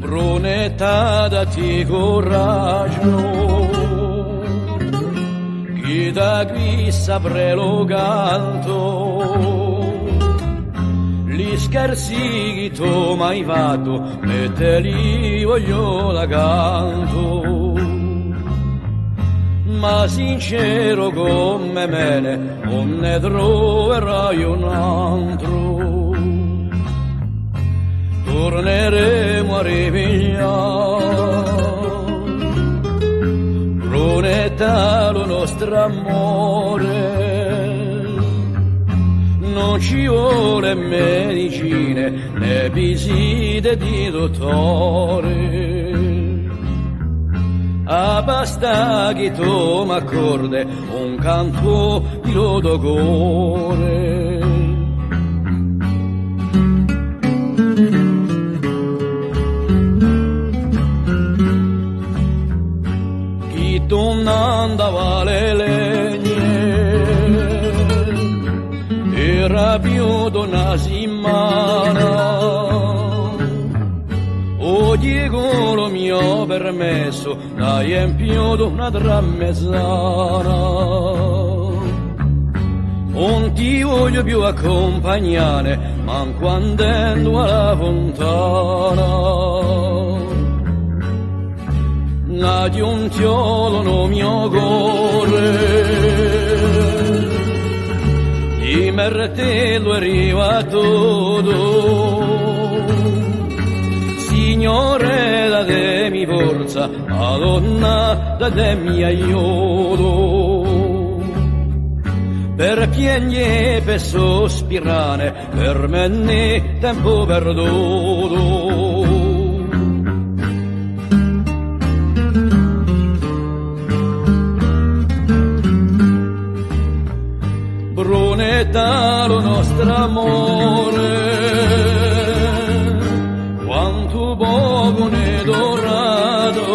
Bruneta da ti coraggio chi da qui saprè lo canto gli scherzi che tu mai vado e te li voglio la canto ma sincero come me non ne troverai un altro. Torneremo a ripigliare Brunetta lo nostro amore. Non ci vuole medicine né visite di dottore a basta che tu m'accorde un canto di lodogore andava le legne era più di una settimana oggi con lo mio permesso dai in più di una tramezzana non ti voglio più accompagnare manco andando alla fontana. Na di un tiolo no mio gore di martello arriva tutto signore de mi forza madonna de mi aiuto. Per piagne per sospirare per me ne tempo perduto. Brunetta lo nostro amore quanto poco ne dorato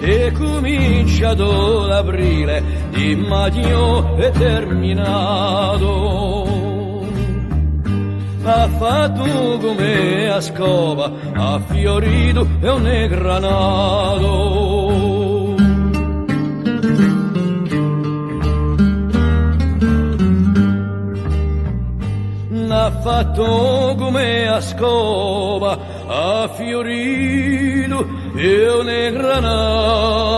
e cominciato l'aprile di maggio è terminato ha fatto come a scopa ha fiorito e un granato ha fatto come a scopa, ha fiorito e un granato.